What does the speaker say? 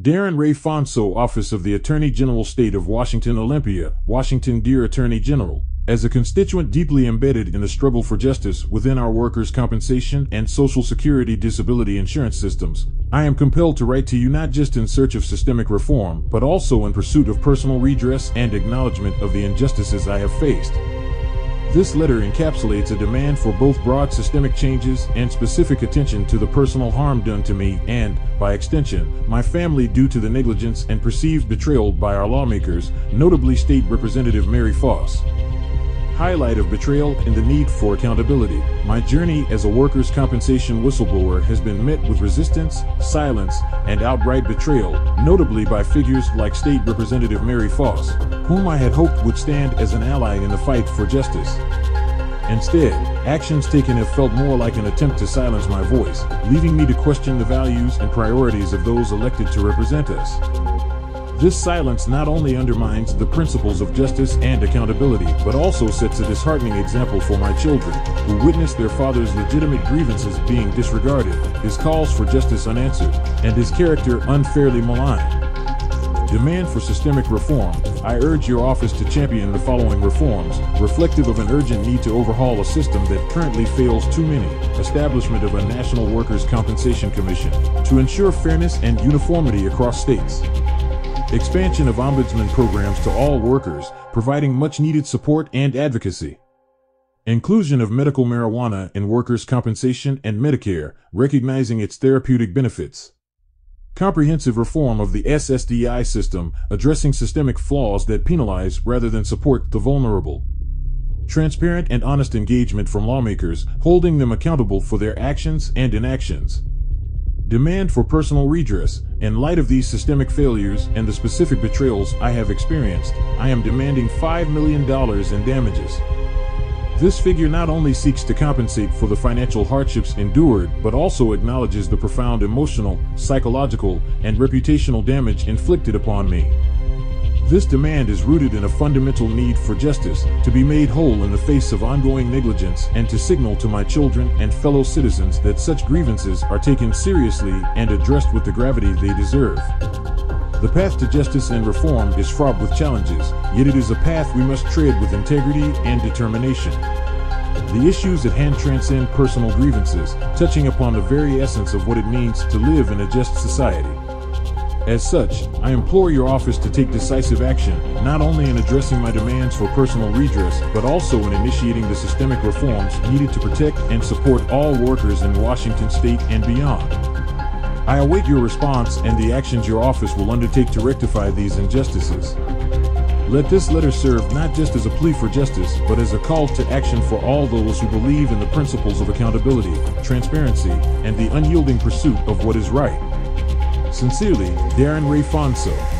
Darren Raye Fonzseau, Office of the Attorney General State of Washington, Olympia, Washington, Dear Attorney General. As a constituent deeply embedded in the struggle for justice within our workers' compensation and Social Security disability insurance systems, I am compelled to write to you not just in search of systemic reform, but also in pursuit of personal redress and acknowledgement of the injustices I have faced. This letter encapsulates a demand for both broad systemic changes and specific attention to the personal harm done to me and, by extension, my family due to the negligence and perceived betrayal by our lawmakers, notably State Representative Mary Foss highlight of betrayal and the need for accountability. My journey as a workers' compensation whistleblower has been met with resistance, silence, and outright betrayal, notably by figures like State Representative Mary Foss, whom I had hoped would stand as an ally in the fight for justice. Instead, actions taken have felt more like an attempt to silence my voice, leaving me to question the values and priorities of those elected to represent us. This silence not only undermines the principles of justice and accountability, but also sets a disheartening example for my children, who witness their father's legitimate grievances being disregarded, his calls for justice unanswered, and his character unfairly maligned. Demand for systemic reform. I urge your office to champion the following reforms, reflective of an urgent need to overhaul a system that currently fails too many. Establishment of a National Workers' Compensation Commission to ensure fairness and uniformity across states. Expansion of ombudsman programs to all workers, providing much needed support and advocacy. Inclusion of medical marijuana in workers' compensation and Medicare, recognizing its therapeutic benefits. Comprehensive reform of the SSDI system, addressing systemic flaws that penalize rather than support the vulnerable. Transparent and honest engagement from lawmakers, holding them accountable for their actions and inactions. Demand for personal redress. In light of these systemic failures and the specific betrayals I have experienced, I am demanding $5 million in damages. This figure not only seeks to compensate for the financial hardships endured, but also acknowledges the profound emotional, psychological, and reputational damage inflicted upon me. This demand is rooted in a fundamental need for justice, to be made whole in the face of ongoing negligence, and to signal to my children and fellow citizens that such grievances are taken seriously and addressed with the gravity they deserve. The path to justice and reform is fraught with challenges, yet it is a path we must tread with integrity and determination. The issues at hand transcend personal grievances, touching upon the very essence of what it means to live in a just society. As such, I implore your office to take decisive action, not only in addressing my demands for personal redress, but also in initiating the systemic reforms needed to protect and support all workers in Washington state and beyond. I await your response and the actions your office will undertake to rectify these injustices. Let this letter serve not just as a plea for justice, but as a call to action for all those who believe in the principles of accountability, transparency, and the unyielding pursuit of what is right. Sincerely, Darren Raye Fonzseau.